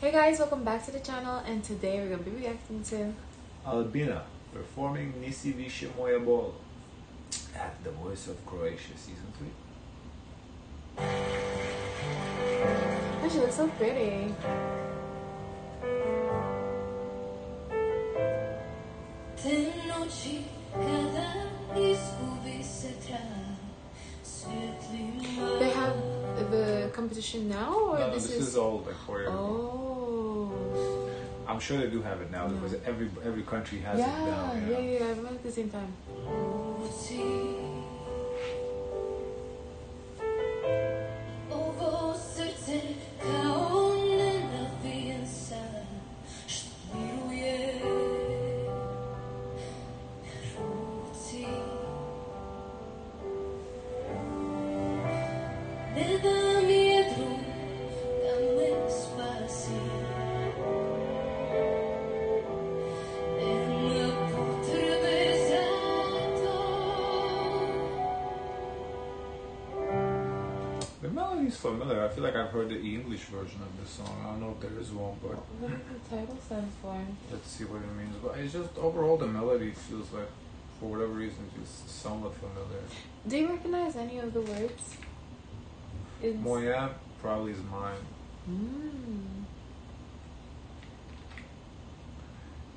Hey guys, welcome back to the channel and today we're going to be reacting to Albina performing Nisi Više moja bol at The Voice of Croatia season 3. Oh, she looks so pretty. Te noći kada izgubi se trag Svjetli They have the competition now or No, this, this is old, like four years. Oh. I'm sure they do have it now No. because every every country has Yeah, it now. yeah, yeah, yeah, I went at the same time. The melody is familiar. I feel like I've heard the English version of this song. I don't know if there is one, but What does the title stand for? let's see what it means. But it's just overall the melody feels like, for whatever reason, just somewhat familiar. Do you recognize any of the words? It's- Moya probably is mine. Mm.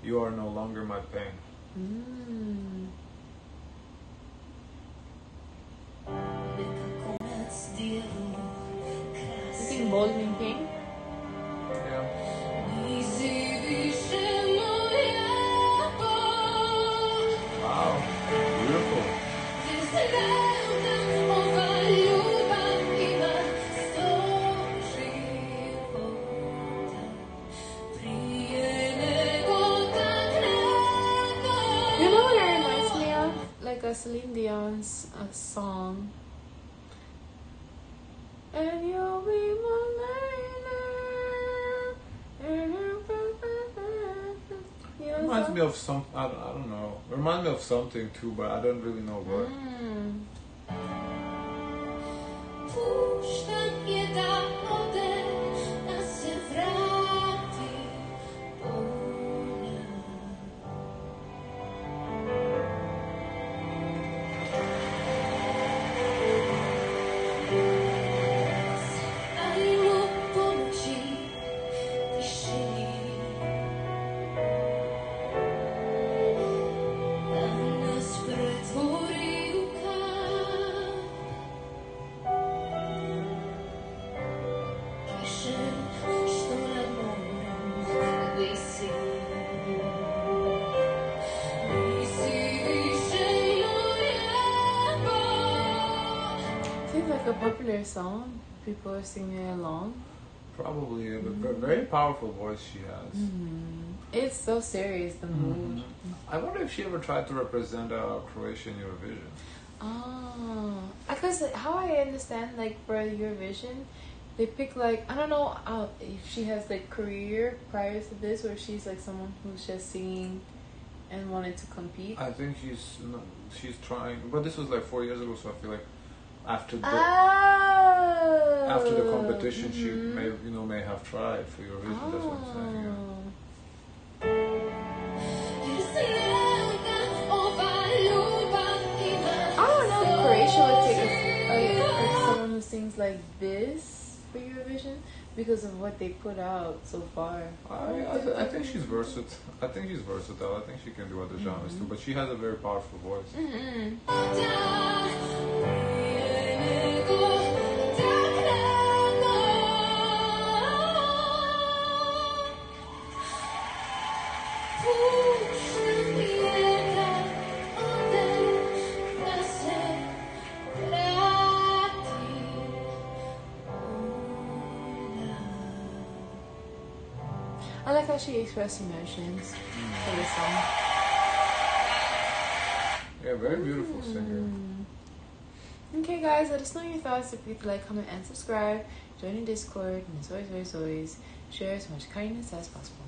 You are no longer my pain. Mm. Like a Celine Dion's uh, song. And you'll be my lady. Reminds me of some. I don't, I don't know. Reminds me of something too, but I don't really know what. Mm. Seems like a popular song. People are singing along. Probably, yeah, but ve- very powerful voice she has. Mm. It's so serious, the mood. I wonder if she ever tried to represent uh, Croatia in Eurovision. Oh, because how I understand, like for Eurovision, they pick like I don't know uh, if she has like career prior to this, or she's like someone who's just singing and wanted to compete. I think she's she's trying, but this was like four years ago, so I feel like after the oh, after the competition, she mhm. may you know may have tried for Eurovision. That's what I'm saying. Yeah. Oh. Jer znam da ova ljubav ima I know Croatia would take a, a, like someone who sings like this for Eurovision because of what they put out so far. I, I, th- I think she's versatile. I think she's versatile. I think she can do other genres too. But she has a very powerful voice. Mm-mm. I like how she expressed emotions for the song. Yeah, very beautiful singer. Mm. Okay, guys, let us know your thoughts if you'd like, comment, and subscribe. Join the Discord, and as always, always, always, share as much kindness as possible.